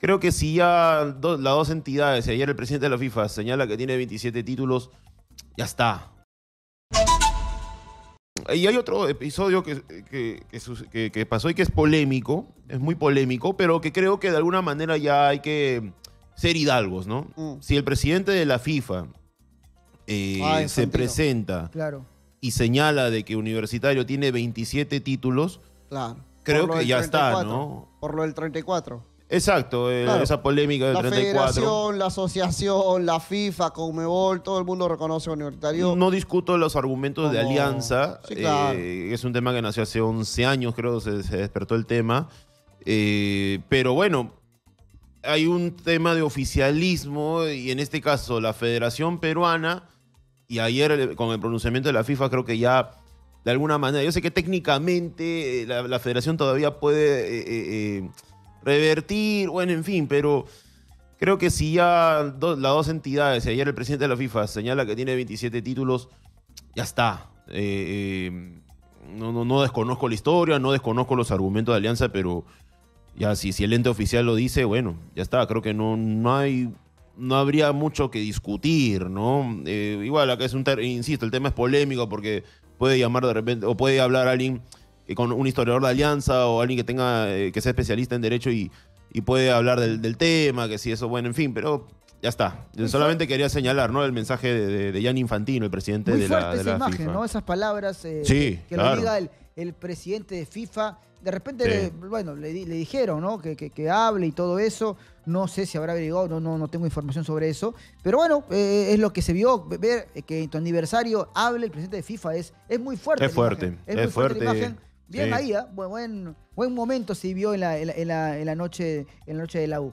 Creo que si ya do- las dos entidades, y ayer el presidente de la FIFA señala que tiene 27 títulos, ya está. Y hay otro episodio que, que- que su- que- que pasó y que es polémico, es muy polémico, pero que creo que de alguna manera ya hay que ser hidalgos, ¿no? Mm. Si el presidente de la FIFA eh, Ah, se presenta Claro. y señala de que Universitario tiene 27 títulos, Claro. Creo que ya está, 34, ¿no? Por lo del 34. Exacto, eh, Claro. esa polémica del La 34. federación, la asociación, la FIFA, Conmebol, todo el mundo reconoce a Universitario. No discuto los argumentos de alianza. Sí, claro. eh, es un tema que nació hace 11 años, creo, se, se despertó el tema. Eh, pero bueno, hay un tema de oficialismo y en este caso la Federación Peruana y ayer con el pronunciamiento de la FIFA creo que ya de alguna manera, yo sé que técnicamente la, la Federación todavía puede revertir, bueno, en fin, pero creo que si ya las dos entidades, ayer el presidente de la FIFA señala que tiene 27 títulos, ya está. Eh, eh, no, no, no desconozco la historia, no desconozco los argumentos de Alianza, pero ya si, si el ente oficial lo dice, bueno, ya está. Creo que no, no hay. No habría mucho que discutir, ¿no? Eh, igual acá es un insisto, el tema es polémico porque puede llamar de repente, o puede hablar alguien que con un historiador de alianza o alguien que tenga, eh, que sea especialista en derecho y, y puede hablar del, del tema, que si eso, bueno, en fin, pero ya está. Solamente quería señalar, ¿no? El mensaje de, de, Gianni Infantino, el presidente Muy de la, de esa la imagen, FIFA. ¿no? Esas palabras eh, Sí, que claro. lo diga el, el presidente de FIFA. De repente, Sí. le- bueno, le, di- le dijeron, ¿no? Que, que- que hable y todo eso. No sé si habrá averiguado, no, no, no tengo información sobre eso. Pero bueno, eh, es lo que se vio. Ver que en tu aniversario hable el presidente de FIFA es, es muy fuerte. Es fuerte, es muy fuerte. Bien sí. ahí, ¿ah? buen, buen, momento se vio en la, en la- en la- en la noche, en la noche de la U.